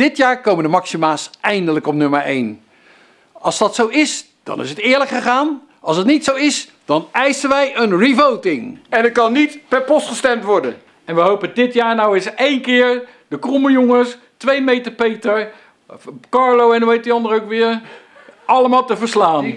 Dit jaar komen de Maxima's eindelijk op nummer 1. Als dat zo is, dan is het eerlijk gegaan. Als het niet zo is, dan eisen wij een revoting. En er kan niet per post gestemd worden. En we hopen dit jaar nou eens één keer de kromme jongens, 2 meter Peter, Carlo en hoe heet die andere ook weer, allemaal te verslaan.